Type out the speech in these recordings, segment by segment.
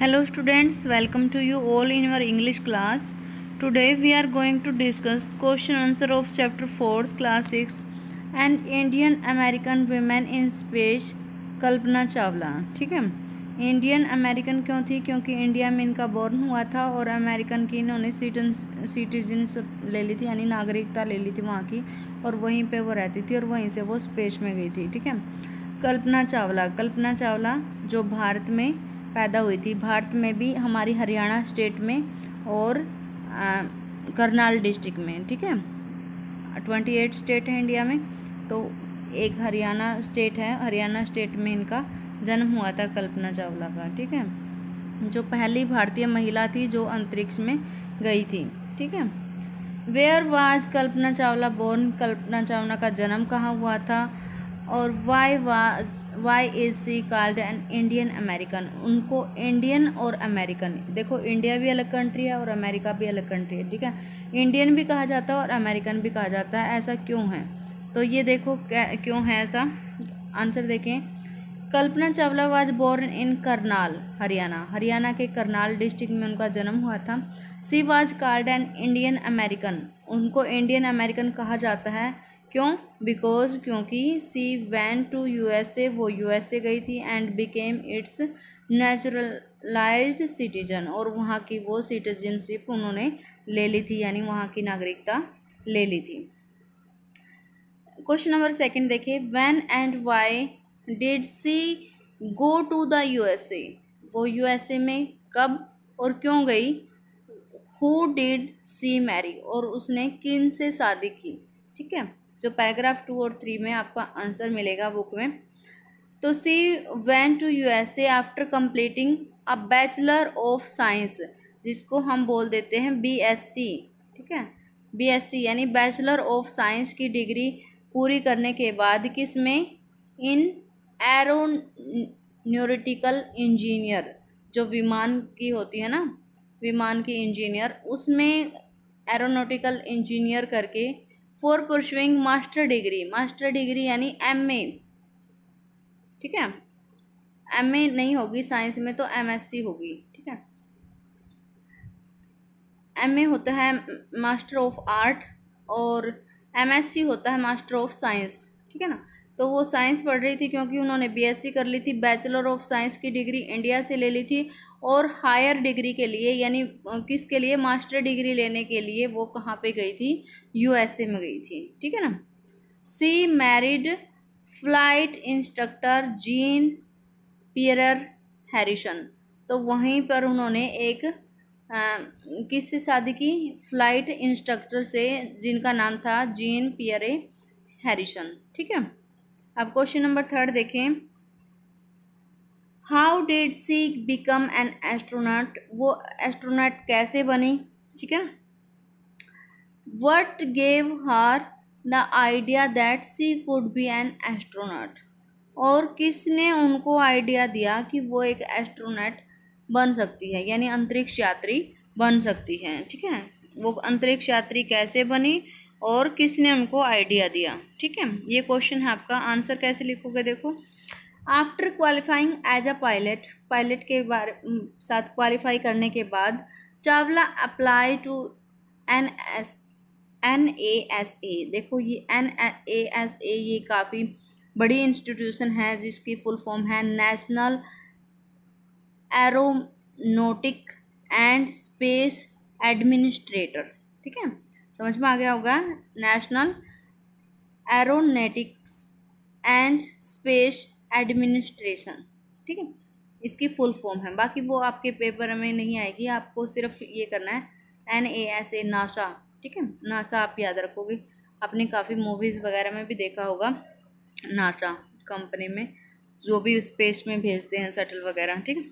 Hello students welcome to you all in your English class today we are going to discuss question answer of chapter fourth class six and Indian American women in space Kalpana Chawla ठीक है? Indian American क्यों थी? क्योंकि India में इनका born हुआ था और अमेरिकन की इन्होंने सिटीजनशिप ले ली थी, यानी नागरिकता ले ली थी वहाँ की, और वहीं पर वो रहती थी और वहीं से वो स्पेस में गई थी। ठीक है? कल्पना चावला कल्पना चावला जो भारत में पैदा हुई थी। भारत में भी, हमारी हरियाणा स्टेट में और करनाल डिस्ट्रिक्ट में, ठीक है? ट्वेंटी एट स्टेट है इंडिया में तो एक हरियाणा स्टेट है। हरियाणा स्टेट में इनका जन्म हुआ था कल्पना चावला का, ठीक है? जो पहली भारतीय महिला थी जो अंतरिक्ष में गई थी, ठीक है? Where was Kalpana Chawla born Kalpana Chawla का जन्म कहाँ हुआ था? और why was why is she called an Indian American उनको इंडियन और अमेरिकन देखो इंडिया भी अलग कंट्री है और अमेरिका भी अलग कंट्री है, ठीक है? इंडियन भी कहा जाता है और अमेरिकन भी कहा जाता है, ऐसा क्यों है? तो ये देखो क्यों है ऐसा? आंसर देखें Kalpana Chawla was born in Karnal Haryana Haryana के करनाल डिस्ट्रिक्ट में उनका जन्म हुआ था। She was called an Indian American उनको इंडियन अमेरिकन कहा जाता है। क्यों? बिकॉज़ क्योंकि सी वैन टू यूएसए वो यूएसए गई थी and became its naturalized citizen और वहाँ की वो सिटीजनशिप उन्होंने ले ली थी, यानी वहाँ की नागरिकता ले ली थी। क्वेश्चन नंबर सेकंड देखिए when and why did she go to the USA वो यूएसए में कब और क्यों गई? हु डिड सी मैरी और उसने किन से शादी की? ठीक है? जो पैराग्राफ टू और थ्री में आपका आंसर मिलेगा बुक में। तो she went to U S A after completing a bachelor of science जिसको हम बोल देते हैं बी एस सी ठीक है? बी एस सी यानी बैचलर ऑफ़ साइंस की डिग्री पूरी करने के बाद किसमें इन एरोन्यूरिटिकल इंजीनियर जो विमान की होती है ना, विमान की इंजीनियर उसमें एरोनोटिकल इंजीनियर करके for pursuing master degree master degree यानी एमए ठीक है? एम ए नहीं होगी साइंस में तो एम एस सी होगी। ठीक है? एम ए होता है मास्टर ऑफ़ आर्ट और एमएससी होता है मास्टर ऑफ़ साइंस ठीक है ना? तो वो साइंस पढ़ रही थी क्योंकि उन्होंने बीएससी कर ली थी बैचलर ऑफ़ साइंस की डिग्री इंडिया से ले ली थी और हायर डिग्री के लिए, यानी किसके लिए मास्टर डिग्री लेने के लिए वो कहाँ पे गई थी? यूएसए में गई थी, ठीक है ना? She married flight instructor Jean Pierre Harrison तो वहीं पर उन्होंने एक किससे शादी की? फ़्लाइट इंस्ट्रक्टर से, जिनका नाम था जीन पियरे हैरिसन ठीक है? अब क्वेश्चन नंबर थर्ड देखें। How did she become an astronaut वो एस्ट्रोनॉट कैसे बनी? ठीक है? What gave her the idea that she could be an astronaut और किसने उनको आइडिया दिया कि वो एक एस्ट्रोनॉट बन सकती है? यानी अंतरिक्ष यात्री बन सकती है। ठीक है? वो अंतरिक्ष यात्री कैसे बनी? और किसने उनको आइडिया दिया? ठीक है? ये क्वेश्चन है आपका। आंसर कैसे लिखोगे देखो? After qualifying as a pilot pilot के बारे साथ क्वालिफाई करने के बाद Chawla apply to N S N A S A देखो ये एन ए एस ए ये काफ़ी बड़ी इंस्टीट्यूशन है जिसकी फुल फॉर्म है national aeronautic and space administrator ठीक है? समझ में आ गया होगा? National aeronautics and space administration ठीक है? इसकी फुल फॉर्म है। बाकी वो आपके पेपर में नहीं आएगी। आपको सिर्फ़ ये करना है N A S A NASA ठीक है? नासा आप याद रखोगे। आपने काफ़ी मूवीज़ वगैरह में भी देखा होगा नासा कंपनी में, जो भी स्पेस में भेजते हैं शटल वगैरह, ठीक है?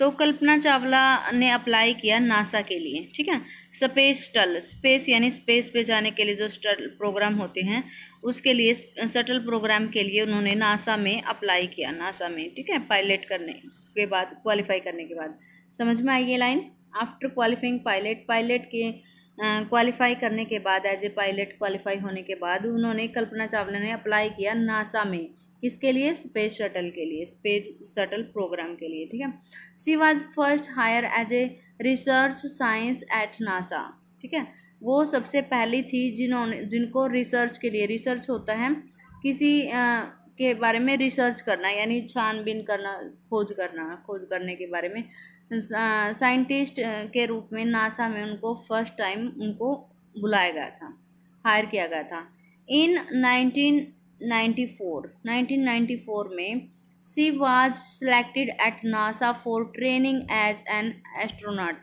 तो कल्पना चावला ने अप्लाई किया नासा के लिए, ठीक है? स्पेस स्टल स्पेस यानी स्पेस पे जाने के लिए जो स्टल प्रोग्राम होते हैं, उसके लिए शटल प्रोग्राम के लिए उन्होंने नासा में अप्लाई किया नासा में, ठीक है? पायलट करने के बाद क्वालिफाई करने के बाद। समझ में आई ये line after qualifying pilot pilot के क्वालिफाई करने के बाद एज ए पायलट क्वालिफाई होने के बाद उन्होंने कल्पना चावला ने अप्लाई किया नासा में। किसके लिए? स्पेस शटल के लिए स्पेस शटल प्रोग्राम के लिए ठीक है? She was first hired as a research science at NASA ठीक है? वो सबसे पहली थी जिन्होंने जिनको रिसर्च के लिए रिसर्च होता है किसी आ, के बारे में रिसर्च करना यानी छानबीन करना खोज करना खोज करने के बारे में साइंटिस्ट के रूप में नासा में उनको फ़र्स्ट टाइम उनको बुलाया गया था हायर किया गया था। इन 1994 1994 में she was selected at NASA for training as an astronaut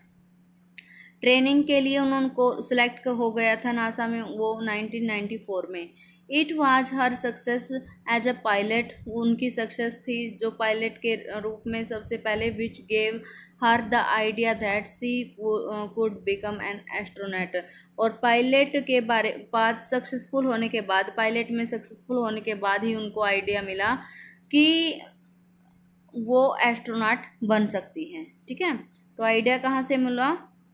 training के लिए उनको सिलेक्ट हो गया था नासा में वो 1994 में। It was her success as a pilot उनकी सक्सेस थी, जो पायलट के रूप में सबसे पहले which gave her the idea that she could become an astronaut और पायलट के बारे, बाद सक्सेसफुल होने के बाद पायलट में सक्सेसफुल होने के बाद ही उनको आइडिया मिला कि वो एस्ट्रोनॉट बन सकती हैं, ठीक है? तो आइडिया कहाँ से मिला?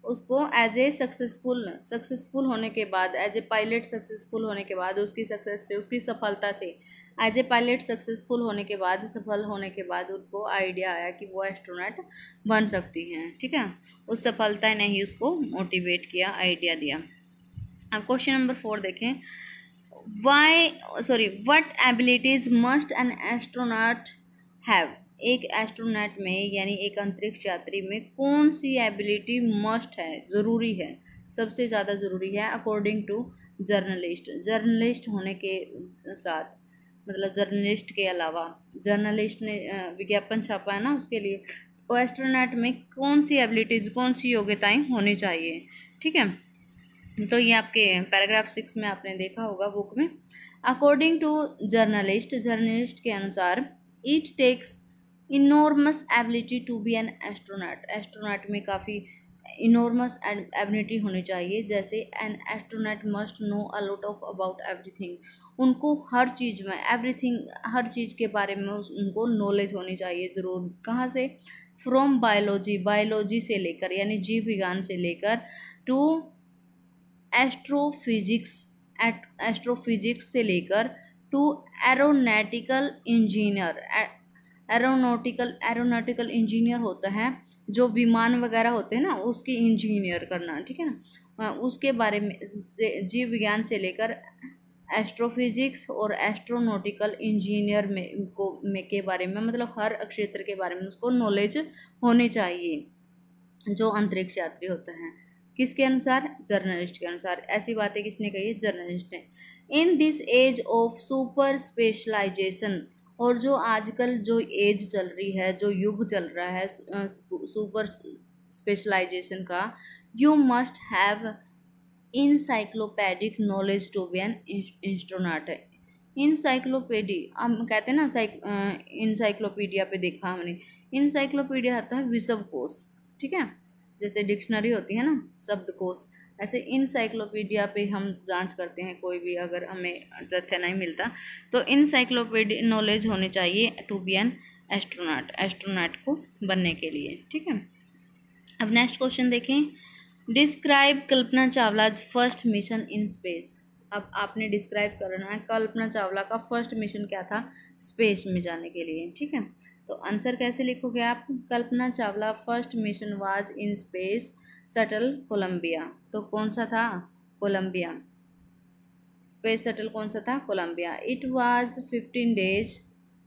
उसको एज ए सक्सेसफुल सक्सेसफुल होने के बाद एज ए पायलट सक्सेसफुल होने के बाद, उसकी सक्सेस से, उसकी सफलता से एज ए पायलट सक्सेसफुल होने के बाद, सफल होने के बाद उनको आइडिया आया कि वो एस्ट्रोनॉट बन सकती हैं, ठीक है? उस सफलता ने ही उसको मोटिवेट किया आइडिया दिया। अब क्वेश्चन नंबर फोर देखें। Why sorry what abilities must an astronaut have एक एस्ट्रोनॉट में, यानी एक अंतरिक्ष यात्री में कौन सी एबिलिटी मस्ट है? ज़रूरी है। सबसे ज़्यादा ज़रूरी है अकॉर्डिंग टू जर्नलिस्ट जर्नलिस्ट होने के साथ मतलब जर्नलिस्ट के अलावा जर्नलिस्ट ने विज्ञापन छापा है ना उसके लिए तो एस्ट्रोनॉट में कौन सी एबिलिटीज़ कौन सी योग्यताएँ होनी चाहिए? ठीक है? तो ये आपके पैराग्राफ सिक्स में आपने देखा होगा बुक में। अकॉर्डिंग टू जर्नलिस्ट जर्नलिस्ट के अनुसार it takes enormous ability to be an astronaut. Astronaut में काफ़ी इनॉर्मस एबिलिटी होनी चाहिए। जैसे an astronaut must know a lot of about everything उनको हर चीज़ में एवरीथिंग हर चीज़ के बारे में उनको नॉलेज होनी चाहिए ज़रूर। कहाँ से? फ्रॉम बायोलॉजी बायोलॉजी से लेकर, यानी जीव विज्ञान से लेकर टू एस्ट्रोफिजिक्स एस्ट्रोफिजिक्स से लेकर to aeronautical engineer aeronautical, aeronautical engineer होता है, जो विमान वगैरह होते हैं ना, उसकी इंजीनियर करना, ठीक है ना? उसके बारे में, से, जीव विज्ञान से लेकर एस्ट्रोफिजिक्स और एस्ट्रोनोटिकल इंजीनियर में, को, में के बारे में मतलब हर क्षेत्र के बारे में उसको नॉलेज होनी चाहिए, जो अंतरिक्ष यात्री होता है। किसके अनुसार? जर्नलिस्ट के अनुसार। ऐसी बातें किसने कही? है जर्नलिस्ट ने। In this age of super specialization और जो आजकल जो एज चल रही है, जो युग चल रहा है सुपर स्पेशलाइजेशन का you must have encyclopaedic knowledge to be an astronaut encyclopaedia हम कहते हैं ना साइक इनसाइक्लोपीडिया पे देखा हमने। इनसाइक्लोपीडिया आता है विश्व कोश ठीक है? जैसे डिक्शनरी होती है ना शब्द शब्दकोश। ऐसे इनसाइक्लोपीडिया पे हम जाँच करते हैं, कोई भी अगर हमें तथ्य नहीं मिलता तो इनसाइक्लोपीडिया नॉलेज होनी चाहिए to be an astronaut astronaut को बनने के लिए, ठीक है? अब नेक्स्ट क्वेश्चन देखें। Describe Kalpana Chawla's first mission in space अब आपने डिस्क्राइब करना है कल्पना चावला का फ़र्स्ट मिशन क्या था? स्पेस में जाने के लिए, ठीक है? तो आंसर कैसे लिखोगे आप? Kalpana Chawla, first mission was in space shuttle Columbia. तो कौन सा था? कोलंबिया। स्पेस शटल कौन सा था? Columbia. It was fifteen days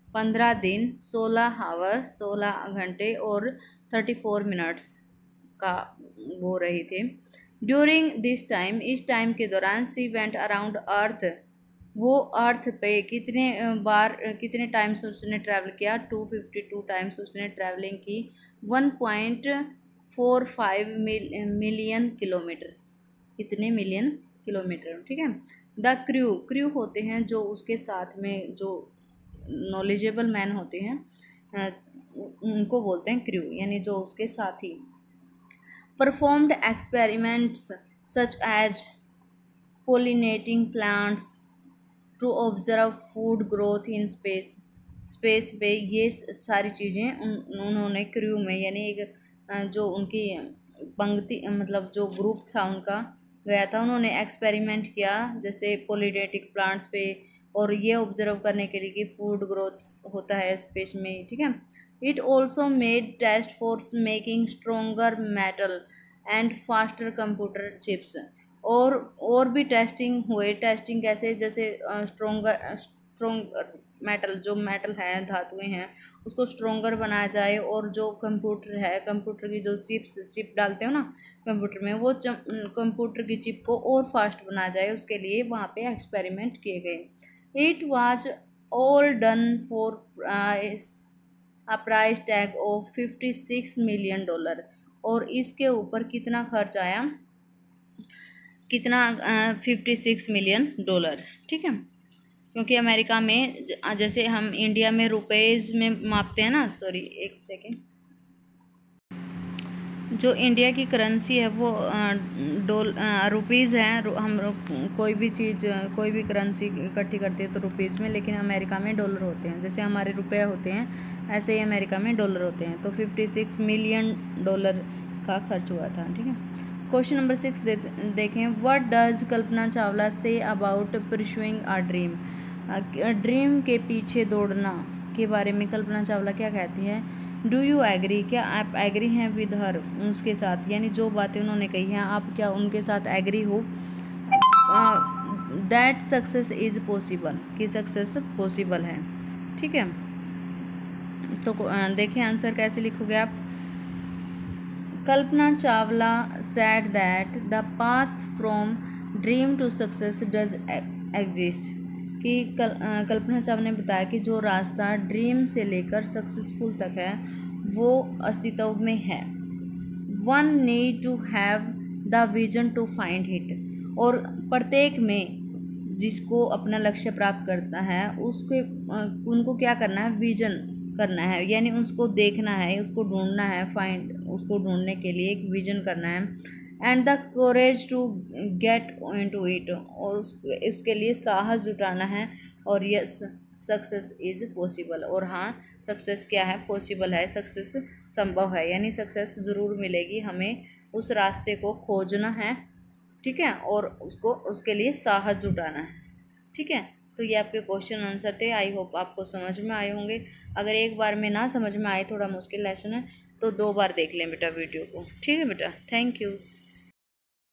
पंद्रह दिन, सोलह आवर्स सोलह घंटे और थर्टी फोर मिनट्स का वो रही थे। ड्यूरिंग दिस टाइम इस टाइम के दौरान सी वेंट अराउंड अर्थ वो अर्थ पे कितने बार कितने टाइम्स उसने ट्रैवल किया? टू फिफ्टी टू टाइम्स उसने ट्रैवलिंग की। One point four five million kilometre कितने मिलियन किलोमीटर ठीक है? द क्रू क्रू होते हैं जो उसके साथ में जो नॉलेजेबल मैन होते हैं उनको बोलते हैं क्रू यानी जो उसके साथी। Performed experiments such as pollinating plants to observe food growth in space space पे ये सारी चीज़ें उन, उन्होंने क्रू में यानी एक जो उनकी पंक्ति मतलब जो ग्रुप था उनका गया था उन्होंने एक्सपेरिमेंट किया जैसे पोलिडेटिक प्लांट्स पे और ये ऑब्ज़र्व करने के लिए कि फ़ूड ग्रोथ होता है स्पेस में ठीक है? It also made test for making stronger metal and faster computer chips और और भी टेस्टिंग हुए टेस्टिंग कैसे जैसे स्ट्रोंगर स्ट्रोंगर मेटल जो मेटल है, धातुएँ हैं, उसको स्ट्रोंगर बनाया जाए और जो कंप्यूटर है कंप्यूटर की जो चिप्स चिप डालते हो ना कंप्यूटर में, वो कंप्यूटर की चिप को और फास्ट बनाया जाए, उसके लिए वहाँ पे एक्सपेरिमेंट किए गए। It was all done for price a price tag of fifty six million dollar और इसके ऊपर कितना खर्च आया? कितना फिफ्टी सिक्स मिलियन डॉलर ठीक है? क्योंकि अमेरिका में जैसे हम इंडिया में रुपीज़ में मापते हैं ना सॉरी एक सेकेंड जो इंडिया की करेंसी है वो डॉल रुपीज़ है हम कोई भी चीज़ कोई भी करेंसी इकट्ठी करते हैं तो रुपीज़ में, लेकिन अमेरिका में डॉलर होते हैं। जैसे हमारे रुपये होते हैं, ऐसे ही अमेरिका में डॉलर होते हैं। तो फिफ्टी सिक्स मिलियन डॉलर का खर्च हुआ था, ठीक है? क्वेश्चन नंबर सिक्स दे, देखें। व्हाट डज कल्पना चावला से about pursuing our dream dream के पीछे दौड़ना के बारे में कल्पना चावला क्या कहती है? डू यू एग्री क्या आप एग्री हैं विद हर उसके साथ? यानी जो बातें उन्होंने कही हैं आप क्या उनके साथ एग्री हो? दैट सक्सेस इज़ पॉसिबल कि सक्सेस पॉसिबल है। ठीक है? तो देखें आंसर कैसे लिखोगे आप? Kalpana Chawla said that the path from dream to success does exist कि कल कल्पना चावला ने बताया कि जो रास्ता ड्रीम से लेकर सक्सेसफुल तक है, वो अस्तित्व में है। One need to have the vision to find it और प्रत्येक में जिसको अपना लक्ष्य प्राप्त करता है, उसके उनको क्या करना है? विजन करना है। यानी उसको देखना है, उसको ढूंढना है फाइंड उसको ढूँढने के लिए एक विजन करना है. And the courage to get into it और उसके, इसके लिए साहस जुटाना है. और यस सक्सेस इज़ पॉसिबल और हाँ सक्सेस क्या है? पॉसिबल है. सक्सेस संभव है. यानी सक्सेस ज़रूर मिलेगी हमें उस रास्ते को खोजना है. ठीक है? और उसको, उसके लिए साहस जुटाना है. ठीक है? तो ये आपके क्वेश्चन आंसर थे. आई होप आपको समझ में आए होंगे. अगर एक बार में ना समझ में आए, थोड़ा मुश्किल लेसन है तो दो बार देख लें बेटा वीडियो को। ठीक है बेटा? Thank you